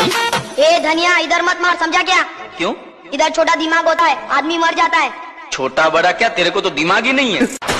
हम्म। ए धनिया इधर मत मार समझा क्या? क्यों? इधर छोटा दिमाग होता है आदमी मर जाता है। छोटा बड़ा क्या? तेरे को तो दिमाग ही नहीं है।